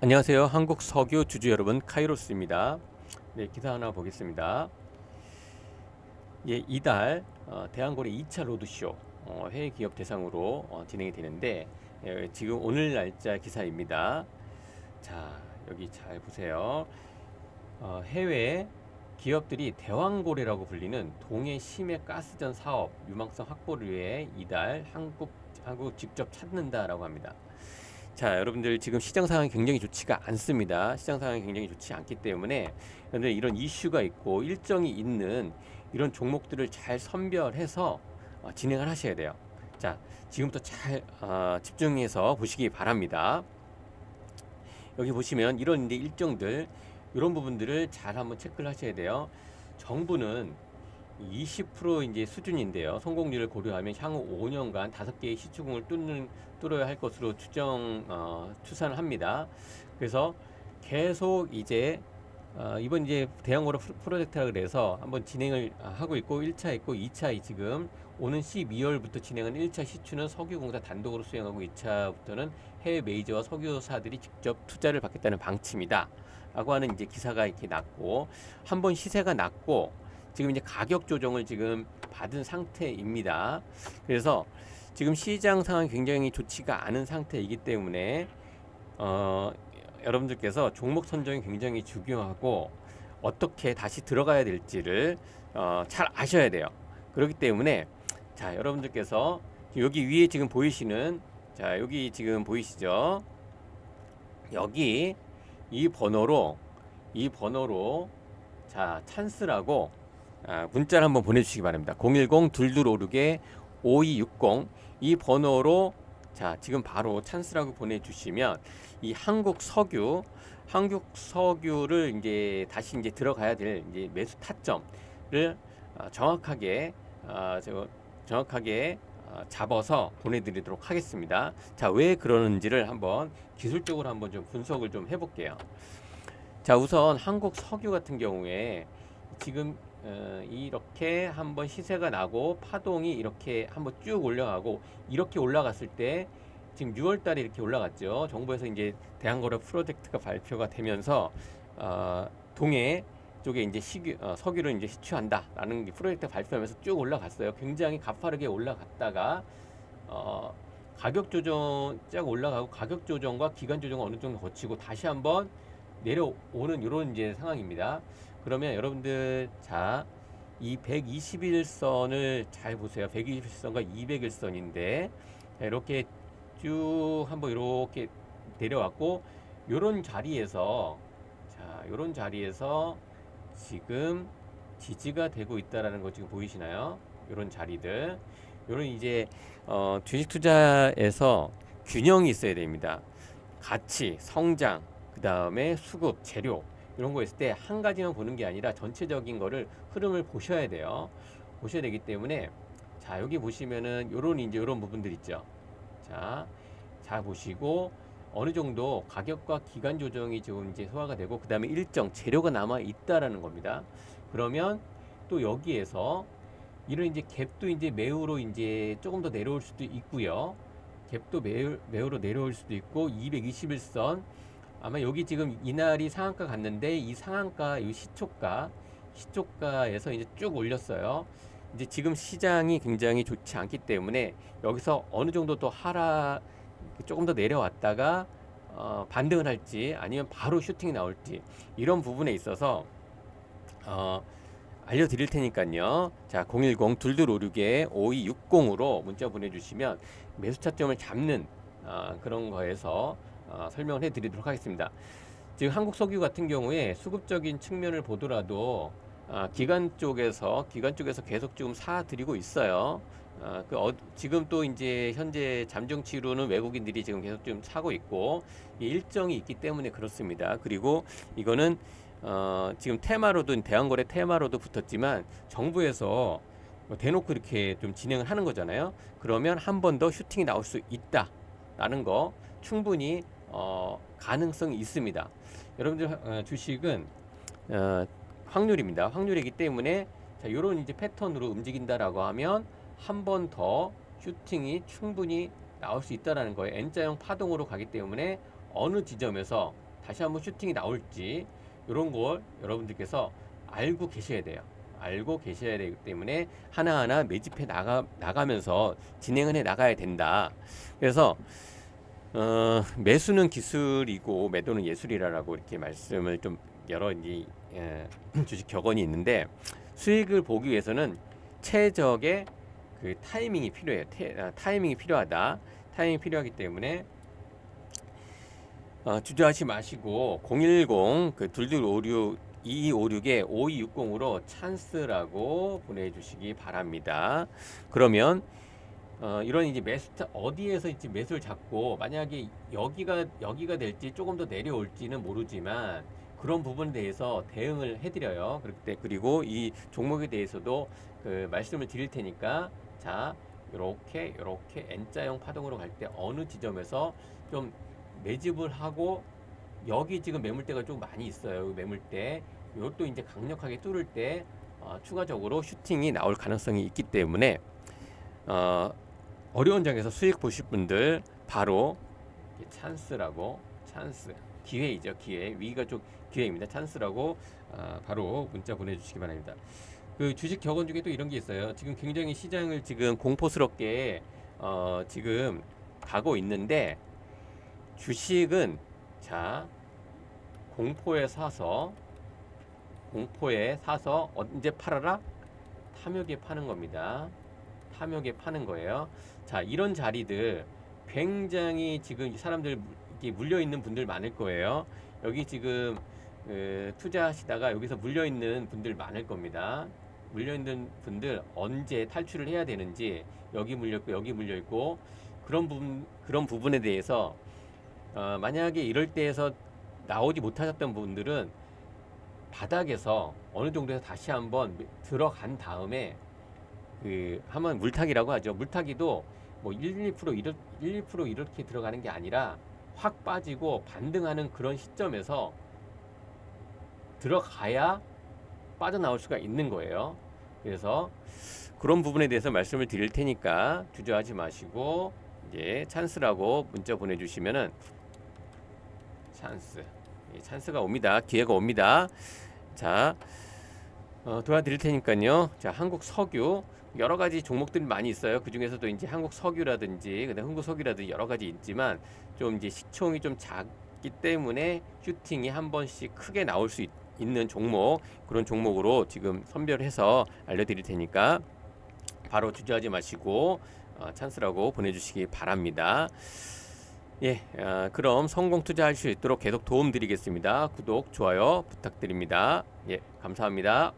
안녕하세요. 한국 석유 주주 여러분 카이로스입니다. 네, 기사 하나 보겠습니다. 예, 이달 어, 대한거래 2차 로드쇼 어, 해외 기업 대상으로 어, 진행이 되는데 예, 지금 오늘 날짜 기사입니다. 자, 여기 잘 보세요. 어, 해외 기업들이 대왕고래라고 불리는 동해 심해 가스전 사업 유망성 확보를 위해 이달 한국 한국 직접 찾는다라고 합니다. 자, 여러분들 지금 시장 상황이 굉장히 좋지가 않습니다. 시장 상황이 굉장히 좋지 않기 때문에 여러분들 이런 이슈가 있고 일정이 있는 이런 종목들을 잘 선별해서 어, 진행을 하셔야 돼요. 자, 지금부터 잘 어, 집중해서 보시기 바랍니다. 여기 보시면 이런 일정들 이런 부분들을 잘 한번 체크를 하셔야 돼요. 정부는 20% 이제 수준인데요. 성공률을 고려하면 향후 5년간 5개의 시추궁을 뚫는 뚫어야 할 것으로 추정 어, 추산을 합니다. 그래서 계속 이제 어, 이번 이제 대형고로 프로젝트라 그래서 한번 진행을 하고 있고 1차 있고 2차 지금 오는 12월부터 진행한 1차 시추는 석유공사 단독으로 수행하고 2차부터는 해외 메이저와 석유사들이 직접 투자를 받겠다는 방침이다. 라고 하는 이제 기사가 이렇게 났고 한번 시세가 났고 지금 이제 가격 조정을 지금 받은 상태입니다. 그래서 지금 시장 상황이 굉장히 좋지가 않은 상태이기 때문에 어, 여러분들께서 종목 선정이 굉장히 중요하고 어떻게 다시 들어가야 될지를 어, 잘 아셔야 돼요. 그렇기 때문에 자 여러분들께서 여기 위에 지금 보이시는 자 여기 지금 보이시죠? 여기 이 번호로 이 번호로 자 찬스라고 아, 문자를 한번 보내주시기 바랍니다. 010-2256-5260 이 번호로 자 지금 바로 찬스라고 보내주시면 이 한국 석유 한국 석유를 이제 다시 이제 들어가야 될 이제 매수 타점을 어, 정확하게 어, 저, 정확하게 어, 잡아서 보내드리도록 하겠습니다. 자 왜 그러는지를 한번 기술적으로 한번 좀 분석을 좀 해볼게요. 자 우선 한국 석유 같은 경우에 지금 어, 이렇게 한번 시세가 나고 파동이 이렇게 한번 쭉 올라가고 이렇게 올라갔을 때 지금 6월 달에 이렇게 올라갔죠. 정부에서 이제 대한거래 프로젝트가 발표가 되면서 어, 동해 쪽에 이제 시규, 어, 석유를 이제 시추한다라는 프로젝트 발표하면서 쭉 올라갔어요. 굉장히 가파르게 올라갔다가 어, 가격 조정 쫙 올라가고 가격 조정과 기간 조정을 어느 정도 거치고 다시 한번 내려오는 이런 이제 상황입니다. 그러면 여러분들 자, 이 121선을 잘 보세요. 121선과 201선인데 이렇게 쭉 한번 이렇게 내려왔고 요런 자리에서 자, 요런 자리에서 지금 지지가 되고 있다라는 거 지금 보이시나요? 요런 자리들. 요런 이제 어, 주식 투자에서 균형이 있어야 됩니다. 가치, 성장, 그 다음에 수급, 재료 이런 거 있을 때 한 가지만 보는 게 아니라 전체적인 거를 흐름을 보셔야 돼요. 보셔야 되기 때문에 자 여기 보시면은 요런 이제 요런 부분들 있죠. 자, 잘 보시고 어느 정도 가격과 기간 조정이 지금 이제 소화가 되고 그 다음에 일정 재료가 남아 있다라는 겁니다. 그러면 또 여기에서 이런 이제 갭도 이제 매우로 이제 조금 더 내려올 수도 있고요. 갭도 매우, 매우로 내려올 수도 있고 221선 아마 여기 지금 이날이 상한가 갔는데 이 상한가 이 시초가 시초가에서 이제 쭉 올렸어요. 이제 지금 시장이 굉장히 좋지 않기 때문에 여기서 어느 정도 또 하락 조금 더 내려왔다가 어, 반등을 할지 아니면 바로 슈팅이 나올지 이런 부분에 있어서 어, 알려드릴 테니까요. 자, 010-2256-5260으로 문자 보내주시면 매수 차점을 잡는 어, 그런 거에서 어, 설명을 해드리도록 하겠습니다. 지금 한국석유 같은 경우에 수급적인 측면을 보더라도 아, 기관 쪽에서 기관 쪽에서 계속 지금 사드리고 있어요. 아, 그 어, 지금 또 이제 현재 잠정치로는 외국인들이 지금 계속 좀 사고 있고 일정이 있기 때문에 그렇습니다. 그리고 이거는 어, 지금 테마로도 대한거래 테마로도 붙었지만 정부에서 뭐 대놓고 이렇게 좀 진행을 하는 거잖아요. 그러면 한 번 더 슈팅이 나올 수 있다라는 거 충분히 어, 가능성이 있습니다. 여러분들 어, 주식은 어, 확률입니다. 확률이기 때문에 자, 요런 이제 패턴으로 움직인다라고 하면 한 번 더 슈팅이 충분히 나올 수 있다라는 거예요. N자형 파동으로 가기 때문에 어느 지점에서 다시 한번 슈팅이 나올지 이런 걸 여러분들께서 알고 계셔야 돼요. 알고 계셔야 되기 때문에 하나하나 매집해 나가 나가면서 진행을 해 나가야 된다. 그래서 어, 매수는 기술이고 매도는 예술이라고 이렇게 말씀을 좀 여러 이 예, 주식 격언이 있는데 수익을 보기 위해서는 최적의 그 타이밍이 필요해요. 태, 아, 타이밍이 필요하다. 타이밍이 필요하기 때문에 어, 주저하지 마시고 010그 2256 2256에 5260으로 찬스라고 보내주시기 바랍니다. 그러면 어, 이런 이제 타- 어디에서 이제 매수를 잡고 만약에 여기가 여기가 될지 조금 더 내려올지는 모르지만 그런 부분에 대해서 대응을 해드려요. 그렇기 때 그리고 이 종목에 대해서도 그 말씀을 드릴 테니까 자 이렇게 이렇게 N자형 파동으로 갈 때 어느 지점에서 좀 매집을 하고 여기 지금 매물대가 좀 많이 있어요. 이 매물대 이것도 이제 강력하게 뚫을 때 어, 추가적으로 슈팅이 나올 가능성이 있기 때문에 어, 어려운 장에서 수익 보실 분들 바로 찬스라고 찬스 기회이죠 기회. 위기가 좀 기회입니다. 찬스라고 아, 바로 문자 보내주시기 바랍니다. 그 주식 격언 중에 또 이런 게 있어요. 지금 굉장히 시장을 지금 공포스럽게 어, 지금 가고 있는데 주식은 자 공포에 사서 공포에 사서 언제 팔아라? 탐욕에 파는 겁니다 탐욕에 파는 거예요. 자, 이런 자리들 굉장히 지금 사람들 이렇게 물려 있는 분들 많을 거예요. 여기 지금 그 투자하시다가 여기서 물려 있는 분들 많을 겁니다. 물려 있는 분들 언제 탈출을 해야 되는지 여기 물려 있고 여기 물려 있고 그런 부분 그런 부분에 대해서 어, 만약에 이럴 때에서 나오지 못하셨던 분들은 바닥에서 어느 정도에서 다시 한번 들어간 다음에 그 한번 물타기라고 하죠. 물타기도 뭐 1, 2% 이렇 1, 2% 이렇게 들어가는 게 아니라 확 빠지고 반등하는 그런 시점에서 들어가야 빠져나올 수가 있는 거예요. 그래서 그런 부분에 대해서 말씀을 드릴 테니까 주저하지 마시고 이제 찬스라고 문자 보내주시면은 찬스 예, 찬스가 옵니다. 기회가 옵니다. 자 어, 도와드릴 테니까요. 자 한국 석유 여러 가지 종목들이 많이 있어요. 그 중에서도 이제 한국 석유라든지 그다음 한국 석유라든지 여러 가지 있지만 좀 이제 시총이 좀 작기 때문에 슈팅이 한 번씩 크게 나올 수 있, 는 종목 그런 종목으로 지금 선별해서 알려드릴 테니까 바로 주저하지 마시고 어, 찬스라고 보내주시기 바랍니다. 예, 아, 그럼 성공 투자할 수 있도록 계속 도움 드리겠습니다. 구독, 좋아요 부탁드립니다. 예, 감사합니다.